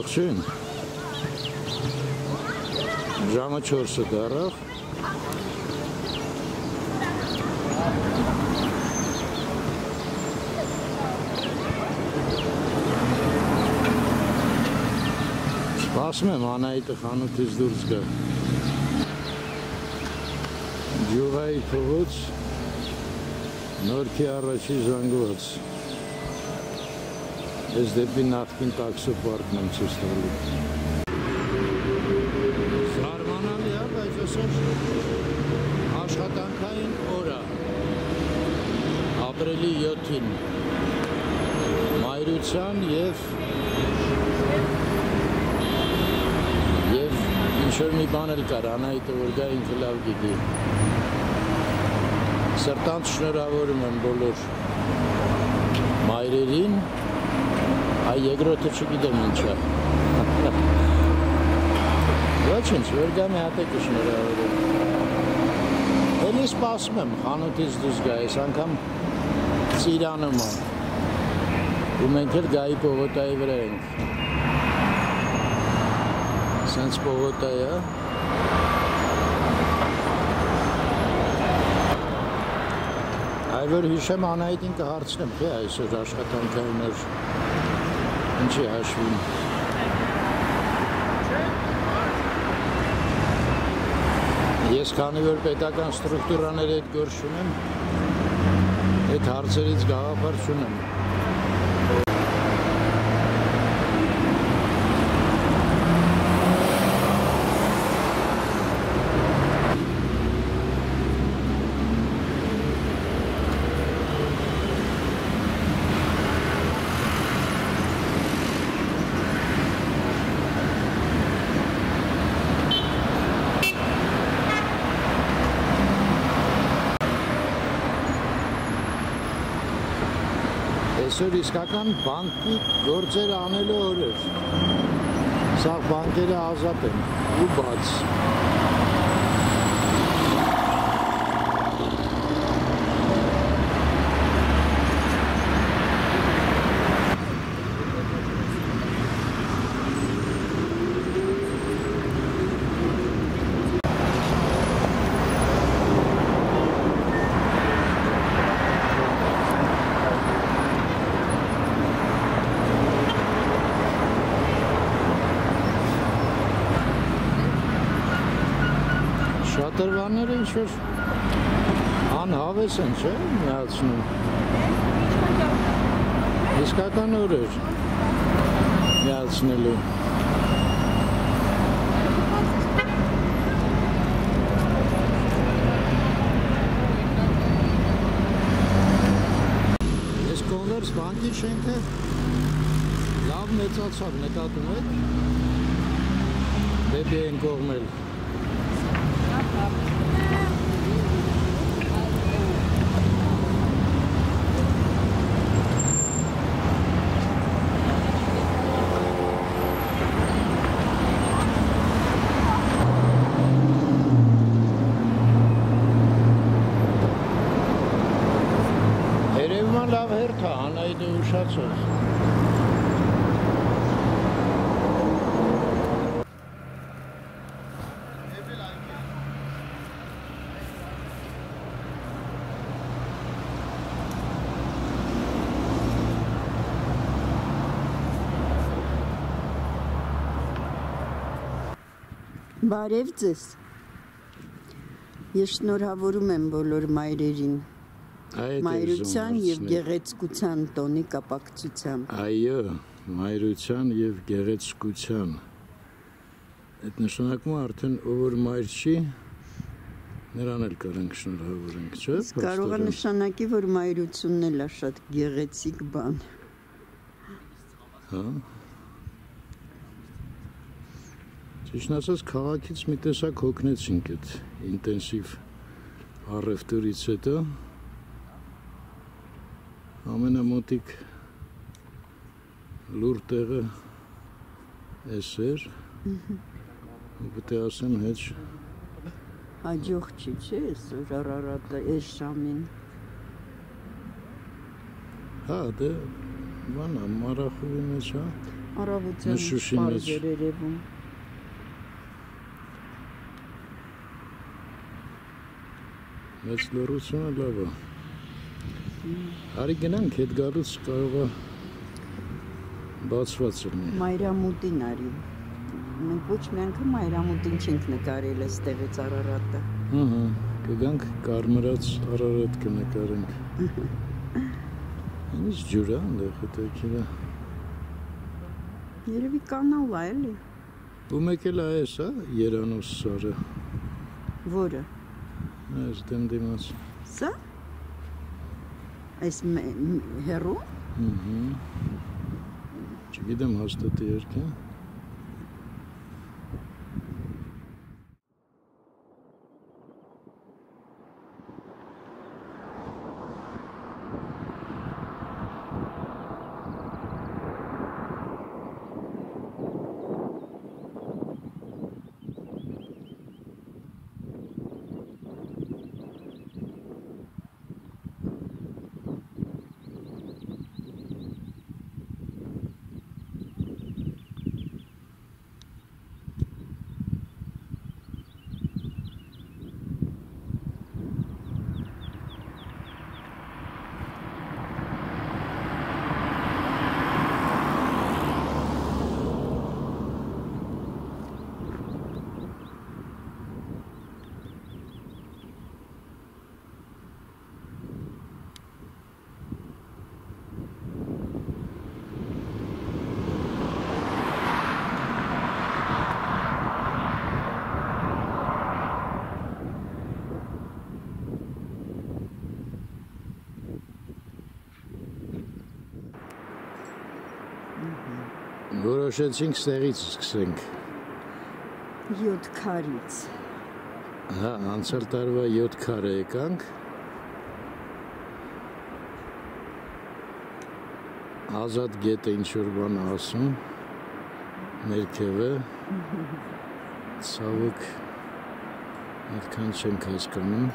Ողջույն։ Ժամը 4-ը դարավ։ Սպասում եմ Անահիտը խանութից դուրս գա։ Ջուղայի փողոց Նորքի առաջի զանգված։ Ես դեպի նախկին տաքսո պարկն եմ ցույց տալու։ Զարմանալի է, բայց այսօր աշխատանքային օր է։ Ապրիլի 7-ին մայրության եւ եւ ինչ որ մի բան էլ կար, Անահիտը որ գա ինքը լավ գիտի։ Սրտանց շնորհավորում եմ բոլոր մայրերին, այ երկրորդը չգիտեմ ինչ է։ Ոչինչ, որ գա մի հատ է կշնորհավորում։ Էլի սպասում եմ խանութից դուրս գա, այս անգամ ծիրանում եմ։ Ու մենք էլ գայի պողոտայի վրա ենք։ Սենց պողոտա է։ Այ որ հիշեմ Անահիտին կհարցնեմ, թե այսօր աշխատանքային էր ինչի հաշվին։ Ես քանի որ պետական ստրուկտուրաների հետ գործ ունեմ, այդ հարցերից գաղափար չունեմ։ Այսօր իսկական բանկի գործեր անելու օր էր։ Սա բանկերը ազատ են ու բաց։ Շատրվանները ինչ որ անհավես են, չէ՞, միացնում։ Իսկական օր էր միացնելու։ Այս կոնվերս բանկի շենքը լավ մեծացավ, նկատում եք։ Դեպի են կողմել։ Երևում է լավ հերթ է, Անահիտը ուշացող։ Բարև ձեզ։ Ես շնորհավորում եմ բոլոր մայրերին Այդ մայրության եւ գեղեցկության տոնի կապակցությամբ։ Այո, մայրության եւ գեղեցկության։ Այդ նշանակում է արդեն ով որ մայր չի, նրան էլ կարանք շնորհավորենք, չէ՞։ կարող է նշանակի, որ մայրությունն էլ է շատ գեղեցիկ բան։ Հա։ Ճիշտ ասած, քաղաքից մի տեսակ հոգնեցինք այդ ինտենսիվ առևտուրից հետո ամենամոտիկ լուր տեղը էս էր պետք է ասեմ հեչ Հաջող չի, չէ՞, այսօր Արարատը այս ժամին։ հա դե բանա մարախուի մեջ հա Առավոտյան Շուշի մեջ։ երևում։ Մեծ լրությունը լավ է։ Արի գնանք հետ գալուց կարող է բացված լինի։ Մայրամուտին արի։ Մենք ոչ մի անգամ Մայրամուտին չենք նկարել այստեղից Արարատը։ Ահա, կգանք կարմրած Արարատ կնկարենք։ Ինչ ջուր է այնտեղ հետաքրքիր է։ Երևի կանալ է, էլի։ Ու մեկ էլ այս է Երանոս սարը։ Որը։ Այս դեմ դիմաց։ Սա։ Այս հերո։ Ահա։ Չգիտեմ հաստատ երկը։ Որոշեցինք ստեղից սկսենք։ 7 քարից։ Հա, անցյալ տարվա 7 քարը եկանք։ Ազատ գետը ինչ որ բան է ասում։ Ներքևը։ Ցավոք այդքան չենք հասկանում։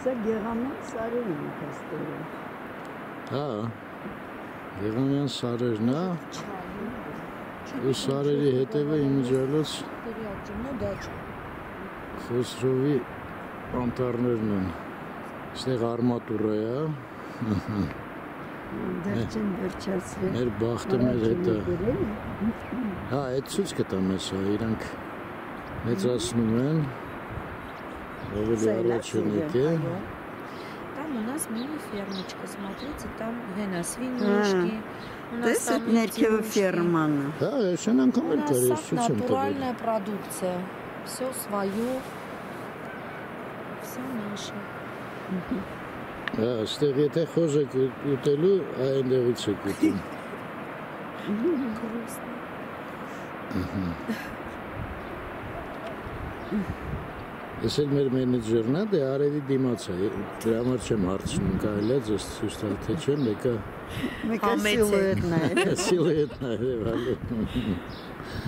Սա գեղաման սարերն են հաստորը։ Հա։ Եղանյան սարերն է։ Ու սարերի հետևը իմիջիալոց Խոսրովի անտառներն են։ Այստեղ արմատուրա է։ Դեռ չեն վերջացրել։ Մեր բախտը մեր հետ է։ Գրել է։ Հա, այդ ցույց կտամ ես, հա, իրանք մեծացնում են։ Ավելի Սա էլ է առաջ են սիրը, եկել։ այո։ Там у нас мини-фермочка, смотрите, там гена свинюшки. This is native фермана. Да, я еще нам комментарий. Натуральная продукция. Все свое. Все наше. Да, стерете хуже кутелю, а я не лучше кутю. Грустно. Ես էլ մեր մենեջերն է, դե արևի դիմաց է։ Դրա համար չեմ հարցնում, կարելի է ձեզ ցույց տալ, թե չէ, մեկը Մեկը սիլուետն է։ սիլուետն է, վալի։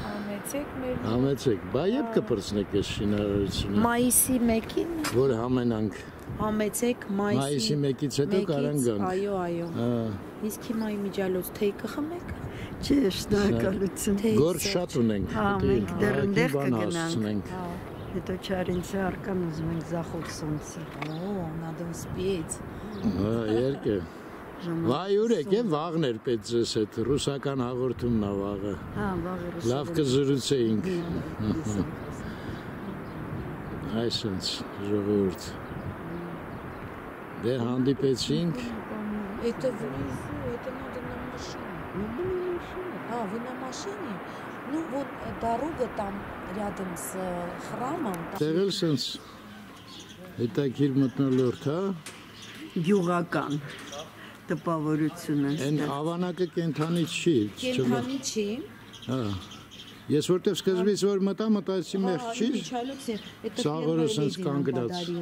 Համեցեք մեր Համեցեք, բա երբ կպրծնեք այս շինարարությունը։ մայիսի 1-ին Որ համենանք համեցեք մայիսի մայիսի 1-ից հետո կարան գանք։ Այո, այո։ Հա, Իսկ հիմա իմիջալոց թեյ կխմեք։ Չէ, շնորհակալություն։ Գործ շատ ունենք։ Հա, մենք դեռ ընդեղ կգնանք։ Հա։ Հետո Չարինցի արքան ուզում ենք Զախոտ Սոնցի։ О, надо успеть։ Հա, երկը։ Վայ ուրեք է վաղներ պետք ձեզ հետ ռուսական հաղորդումն է վաղը։ Հա, վաղը ռուսերեն։ Լավ կզրուցեինք այսպես ժողովուրդ։ Դե հանդիպեցինք, Это внизу, это надо на машине. А, вы на машине? Ну вот э, дорога там рядом с храмом. Տեղելսենց հետաքրիր մտնոլորդ, հա? Գյուղական տպավորությունը։ Այն ավանակը կենթանի չի, չէ՞։ Կենթանի չի։ Հա։ Ես որտեվ սկզբից որ մտա, մտածի մեղ չի։ Սաղորը սենց կանգնած։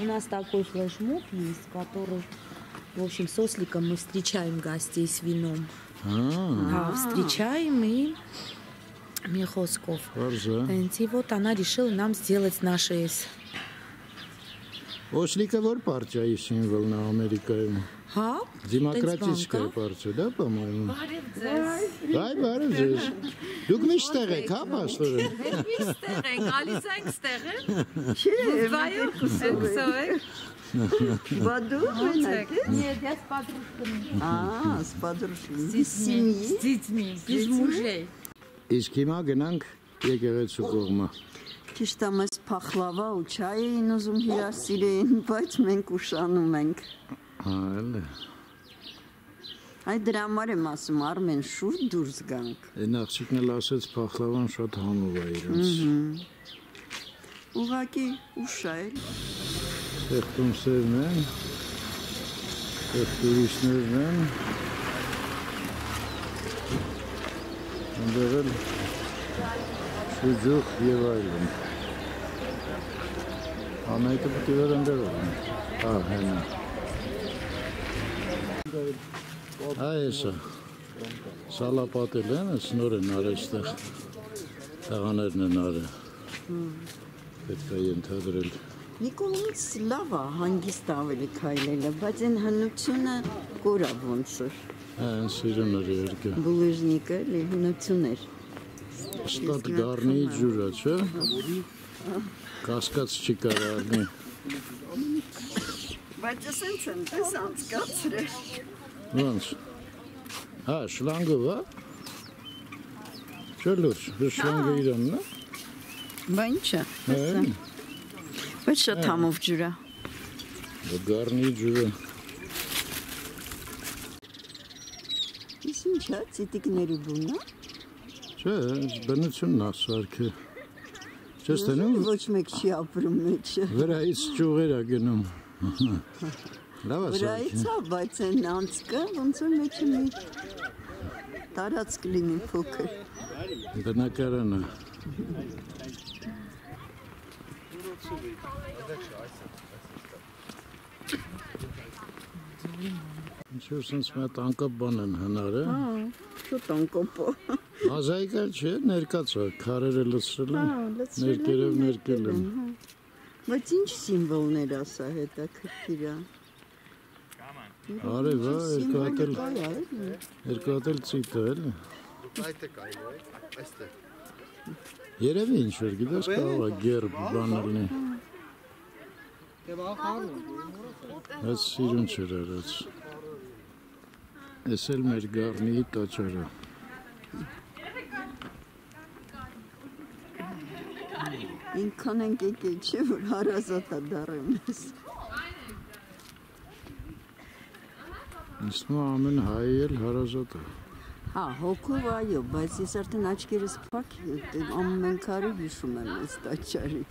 У нас такой флешмоб есть, который В общем, с осликом мы встречаем гостей с вином. А, встречаем и Мехосков. Хорошо. Э, и вот она решила нам сделать наши Ошликовор партия, и не волна Америка. Ха? Демократическая партия, да, по-моему? Дай, Барзес. Դուք միշտեղ եք, հա, պաստորը։ Միշտեղ ենք, ալիս ենք ստեղ են։ Չէ, վայոր կուսով եք։ Нет, я с подружками. А, с подружками. С детьми. С детьми, без мужей. Իսկ հիմա գնանք եկեղեցու կողմը։ Ճիշտ ամես փախլավա ու չայ էին ուզում հյուրասիրեին, բայց մենք ուշանում ենք։ էլի։ Այ դրա համար եմ ասում, Արմեն, շուտ դուրս գանք։ Այն աղջիկն էլ ասեց փախլավան շատ հանուվ է իրենց։ Ուղակի ուշա է։ Տեխտում սերն են։ Տեղ տուրիստներն են։ Ընդեղ էլ շուջուխ եւ այլն։ Անայտը պետք է վեր ընդեղ են։ Հա, հենա։ Այսա։ Սալապատել են, սնոր են արել ստեղ։ Տղաներն են արել։ Պետք է ենթադրել։ Նիկոլից լավ է, հանգիստ ավելի քայլելը, բայց այն հնությունը կորա ոնց է։ Այն սիրուն էր երկը։ Բուլեժնիկը էլի հնություն էր։ Ստատ գառնի ջուրա, չէ։ Կասկած չի կարարնի։ Բայց ասենց են, դες անցկացրել։ Ոնց։ Հա, շլանգով, հա։ Չէ լուրջ, դե շլանգը իրանն է։ Բա ինչա։ Հա, Բայց շատ համով ջուրա։ դե գառնի ջուրը։ ինչա, ցիտիկների բունա։ Չէ, բնությունն է սարքը։ Չես տենում Ոչ մեկ չի ապրում մեջը։ վրայից ճյուղեր է գնում։ Լավ է Վրայից է, բայց այն անցքը ոնց որ մեջը մի տարածք լինի փոքր։ Բնակարանը։ Ինչ որ sense մի հատ անկապ բան են հնարը։ Հա, շուտ անկոպո։ Մազայիկա չէ, ներկած է, քարերը լցրել Հա, են, լցրել են, ներկերև ներկել են։ հա։ Բայց ինչ սիմվոլներ ասա հետաքրքիր է։ հա, երկու հատ էլ, Սիմվոլը կա, էլի։ ծիտ է, կայլու է, այստեղ։ Երևի ինչ որ գիտես կարող է գերբ բան լինի։ Այս սիրուն չեր արած։ Էս էլ մեր գառնիի տաճարը։ Ինքան են եկել, չէ՞ որ հարազատ է դառեմ ես։ Իսկ նո ամեն հայ էլ հարազատ է։ Հա, հոգով այո, բայց ես արդեն աչքերս փակ ամեն քարը հիշում եմ այս տաճարի։